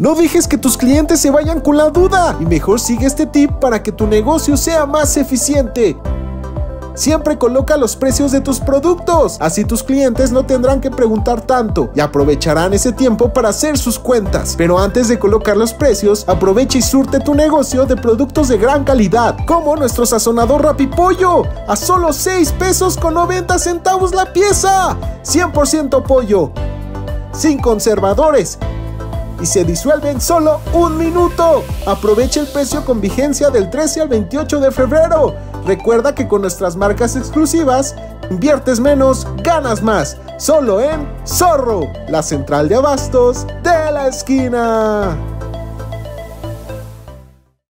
No dejes que tus clientes se vayan con la duda y mejor sigue este tip para que tu negocio sea más eficiente. Siempre coloca los precios de tus productos, así tus clientes no tendrán que preguntar tanto y aprovecharán ese tiempo para hacer sus cuentas. Pero antes de colocar los precios, aprovecha y surte tu negocio de productos de gran calidad, como nuestro sazonador Rapipollo, a solo 6 pesos con 90 centavos la pieza. 100% pollo, sin conservadores y se disuelve en solo un minuto. Aprovecha el precio con vigencia del 13 al 28 de febrero. Recuerda que con nuestras marcas exclusivas, inviertes menos, ganas más. Solo en Zorro, la central de abastos de la esquina.